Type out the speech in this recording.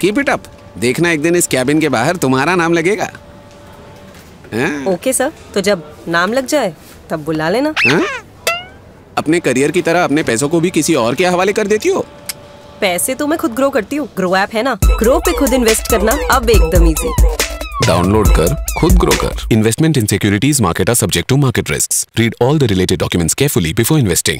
Keep it up देखना एक दिन इस कैबिन के बाहर तुम्हारा नाम लगेगा। ओके सर तो जब नाम लग जाए तब बुला लेना। हा? अपने करियर की तरह अपने पैसों को भी किसी और के हवाले कर देती हो? पैसे तो मैं खुद ग्रो करती हूँ। ग्रो ऐप है ना? ग्रो पे खुद इन्वेस्ट करना अब एकदम इजी डाउनलोड कर खुद ग्रो कर। Investment in securities market are subject to market risk read all the related documents carefully before investing